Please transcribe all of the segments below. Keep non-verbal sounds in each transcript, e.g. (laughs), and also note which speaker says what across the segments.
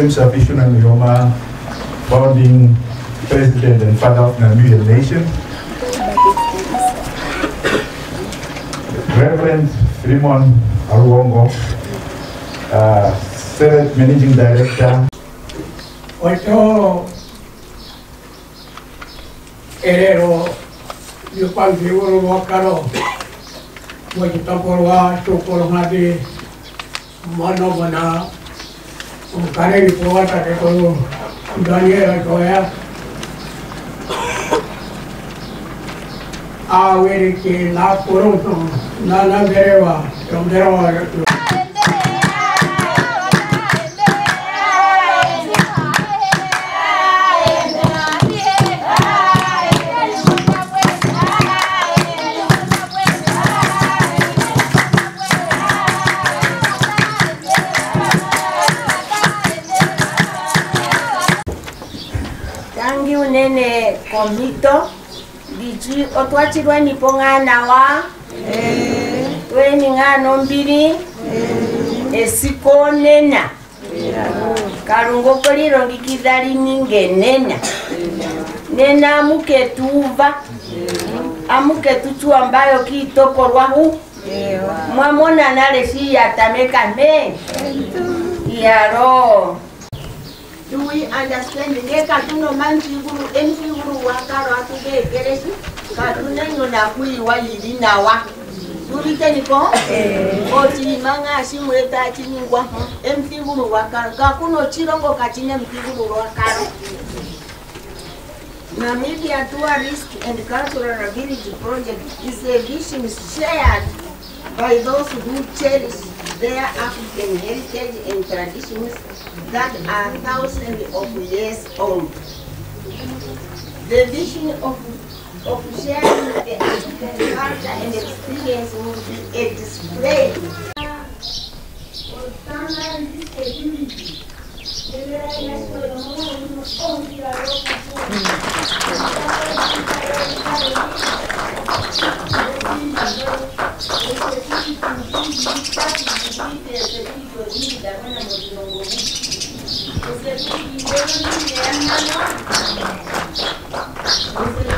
Speaker 1: James Abishuna Nujoma, founding president and father of Namibian nation. Reverend Fremon Aruongo, uh, Senate Managing Director.
Speaker 2: Oito erero yupan figur wakaro wajib tapurwa syukur o cara ele bota, né, quando o Daniel Joel, a ele que lá por um, na não
Speaker 3: deriva, não deriva. mito. Ndici otwacilweni pong'ana wa tweni ng'ana ombili esiku onena kalunga okwelilongekidha lininge nena nena amuketuuva amuketucuwa mbayo kiitopolwa hu mwamona nale shi yatameka me. Yalo
Speaker 4: Do we understand? Ngeka. Manchiguru enchiguru wakaro atugegeresi katunenyo na kuiwa yili nawa tulikeniko eh. otilimanga ashimuleta achiningwa emfiguru wakaro kakuno chilongo kachine mfiguru wakaro Namibia Tourist and Cultural Ability Project is a vision shared by those who cherish their African heritage and traditions that are thousands of years old. The vision of, of sharing the culture and experience will be a display.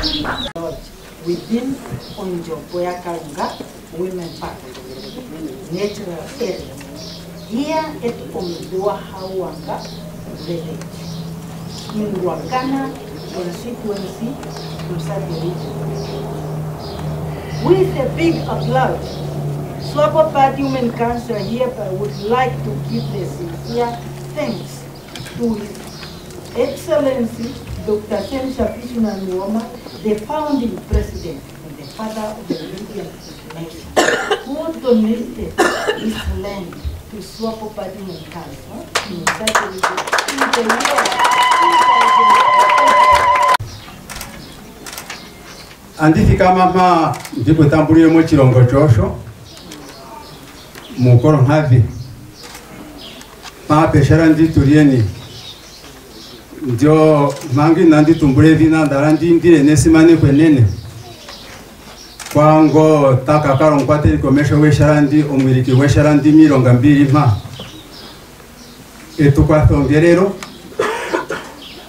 Speaker 5: Within Onjoboya Kalunga Women Park, natural area, here at Omidua Hawanga village, in Ruacana constituency, Lusaka region. With a big applause, Swapo Party Women Council hereby would like to give the sincere thanks to His Excellency Dr. Sen Shafishuna Nuoma, the founding president and the father of the Indian nation, who donated his land to Swapo Party Women in the year 2008.
Speaker 6: andifika mama ndikutambuliremo chilongo chosho mukolo nkhavi mapeshera nditulieni ndio mangi nandi tumbule vina ndala ndindile nesimane kwenene kwango takakalo nkwateli komesha weshala ndi omwiliki weshala ndi milonga ma. Etu kwa ongelelo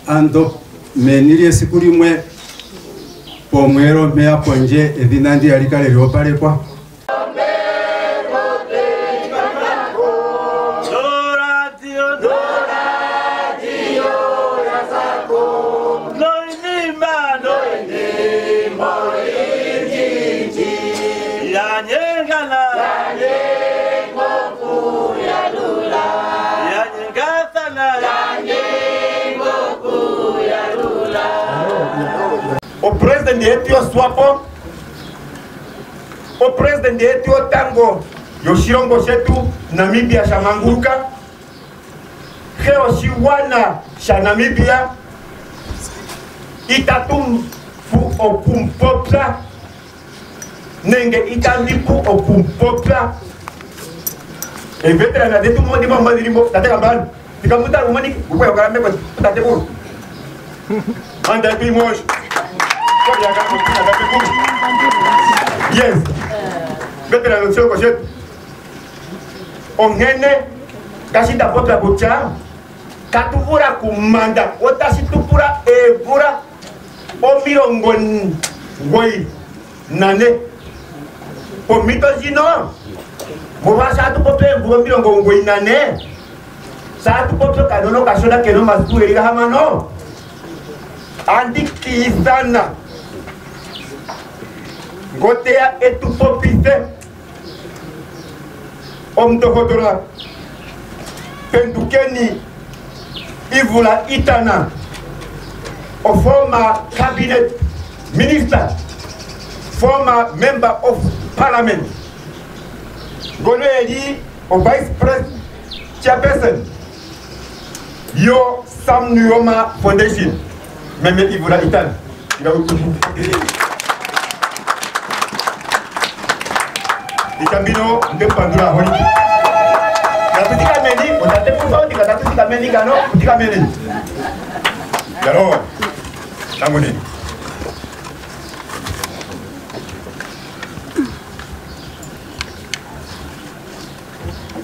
Speaker 6: ando meni lyesiku limwe pomwero mea pondje edhina ndi yalikale lyopalekwa
Speaker 7: yanyengana yanyengoku yalula yanyengasana yanyengoku yalula yetu yoswapo opurezidendi yetu yotango yoshilongo shetu namibia shamanguluka he oshigwana sha namibia. Itatu okumupopya nenge itandiko okumpopla evetelanga te tumundi mambo zilimbo tate kambani tikamutala yes. Vetelanga tshoko shetu onghene kashi kutya katuvula kumanda otashi tupula evula omilongo ngoyi nane pomito zino mulwa satupopi enguvo milongo ngwi nane satupopi okanono okashona keno masiku geli gahamano andikiyisana ngoteya etupopise omudohodola pendukeni ivula itana. Ofoma cabinet minister former member of parliament. Goloyeli vice president chairperson. Yo sam nuyoma foundation. Memet ivula
Speaker 3: itan ila ngatikameni otatepuso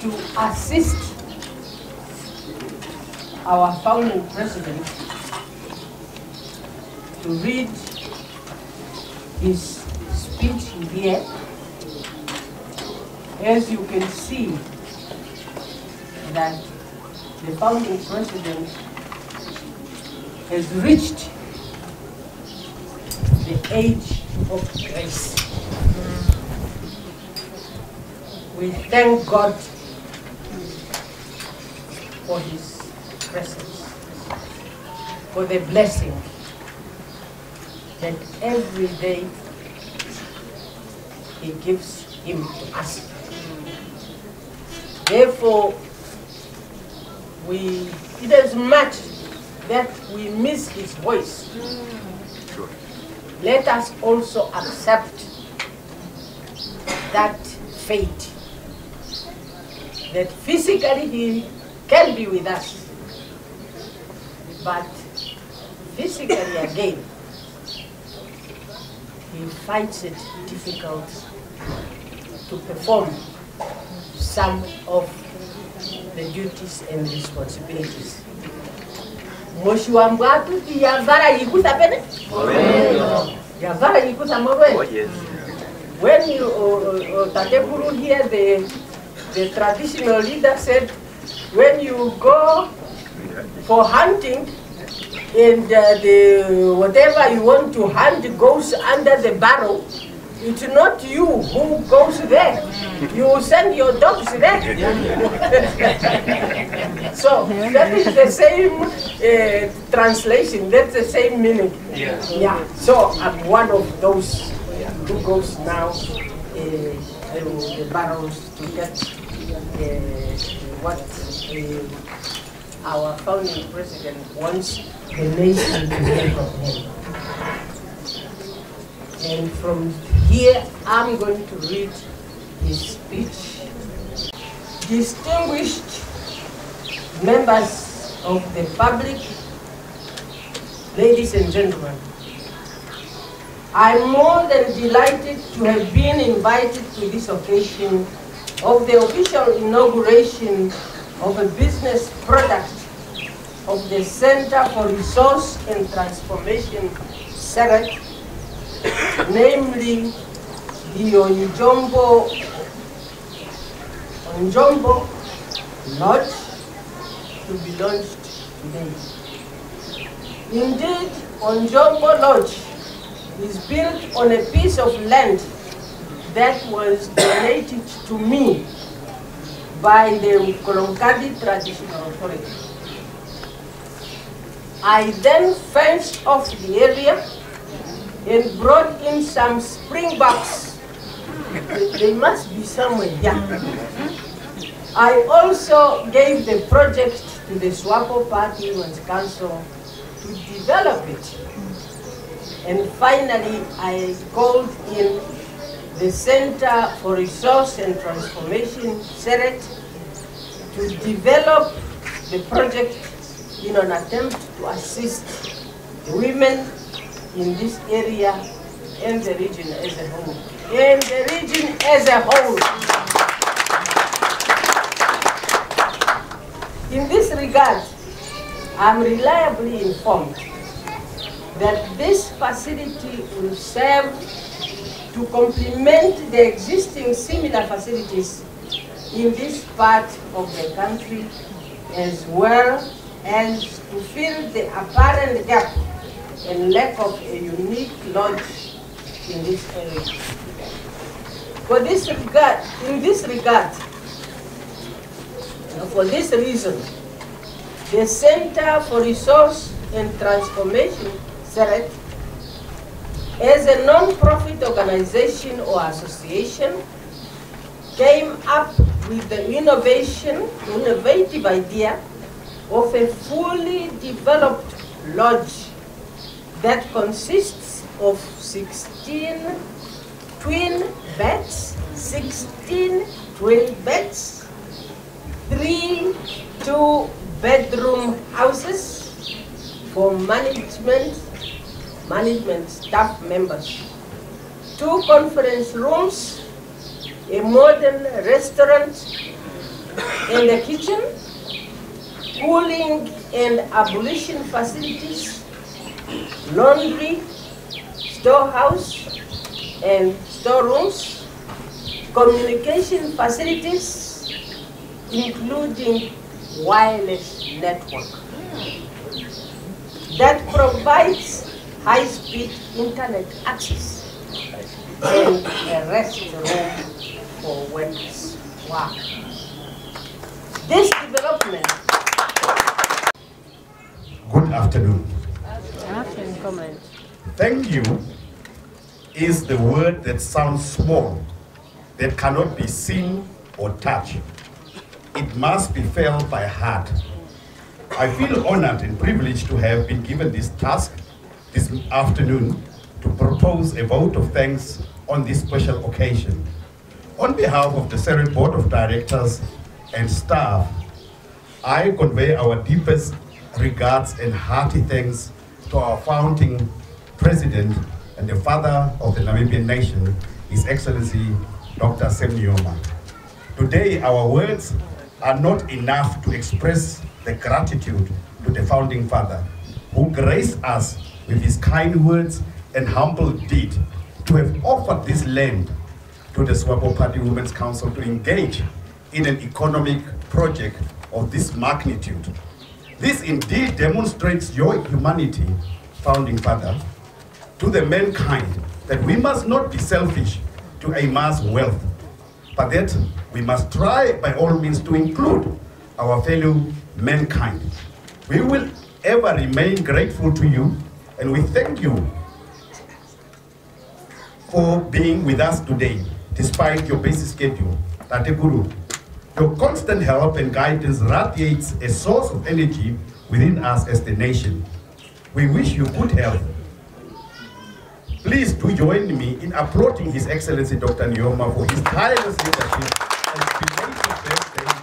Speaker 3: to assist our founding president to read his speech here. As you can see, that the founding president has reached the age of grace. We thank God for his presence, for the blessing that every day he gives him to us. Therefore, we, it is much that we miss his voice. Let us also accept that fate, that physically he can be with us, but physically again, he finds it difficult to perform some of the duties and responsibilities. Moshi wa mbwatu ti yavara yikusa pene? Yavara yikusa morwe? When you, uh, uh, Tatekuru here, the, the traditional leader said, when you go for hunting, and uh, the whatever you want to hunt goes under the barrel, it's not you who goes there. You send your dogs there. (laughs) so that is the same uh, translation. That's the same meaning. Yeah. yeah. So I'm one of those who goes now uh, the barrels to get uh, what uh, our founding president wants the nation to hear from him. And from here, I'm going to read his speech. Distinguished members of the public, ladies and gentlemen, I'm more than delighted to have been invited to this occasion of the official inauguration of a business product of the Center for Resource and Transformation, CEREC, namely the Onjombo, Onjombo Lodge to be launched today. Indeed, Onjombo Lodge is built on a piece of land that was donated to me by the Kolonkadi Traditional Authority. I then fenced off the area and brought in some springboks. They- They must be somewhere, yeah. I also gave the project to the SWAPO Party Women's Council to develop it. And finally, I called in the Center for Resource and Transformation, CERET, to develop the project in an attempt to assist the women in this area and the region as a whole. And the region as a whole. In this regard, I'm reliably informed that this facility will serve to complement the existing similar facilities in this part of the country as well as to fill the apparent gap and lack of a unique lodge in this area. For this regard, in this regard, uh, for this reason, the Center for Resource and Transformation, CERET, as a non-profit organization or association, came up with the innovation, innovative idea of a fully developed lodge that consists of 16 twin beds, 16 twin beds, three two-bedroom houses for management, management staff members, two conference rooms, a modern restaurant and a kitchen, cooling and ablution facilities, laundry, storehouse and storerooms, communication facilities, including wireless network. That provides high-speed internet access and a restroom for workers. Wow. This development.
Speaker 8: Good afternoon.
Speaker 3: Action comment.
Speaker 8: Thank you is the word that sounds small, that cannot be seen or touched. It must be felt by heart. I feel honored and privileged to have been given this task this afternoon to propose a vote of thanks on this special occasion. On behalf of the Senate Board of Directors and staff, I convey our deepest regards and hearty thanks to our founding president and the father of the Namibian nation, His Excellency Dr. Sam. Today, our words are not enough to express the gratitude to the founding father who graced us with his kind words and humble deed to have offered this land to the Swapo Party Women's Council to engage in an economic project of this magnitude. This indeed demonstrates your humanity, founding father, to the mankind that we must not be selfish to amass wealth, but that we must try by all means to include our fellow mankind. We will ever remain grateful to you and we thank you for being with us today despite your busy schedule. Tate Guru, your constant help and guidance radiates a source of energy within us as the nation. We wish you good health. Please do join me in applauding His Excellency Dr. Nujoma for his tireless leadership and belated birthday.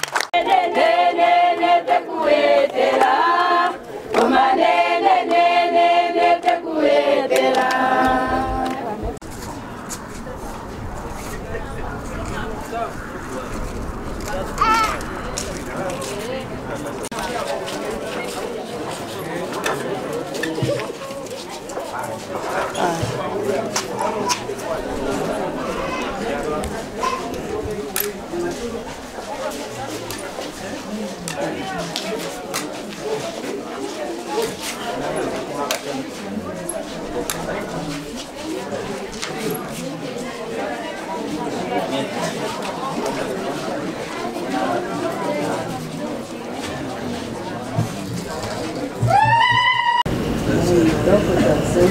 Speaker 8: Yeah.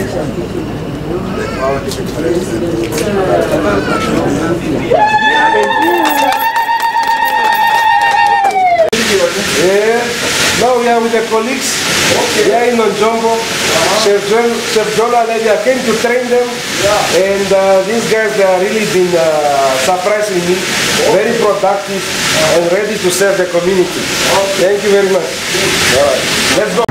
Speaker 9: Now we are with the colleagues. Okay. They are in Njombo. Uh -huh. Chef, John, Chef John Alelia came to train them. Yeah. And uh, these guys, they are really been uh, surprising me. Okay. Very productive and ready to serve the community. Okay. Thank you very much. All right. Let's go.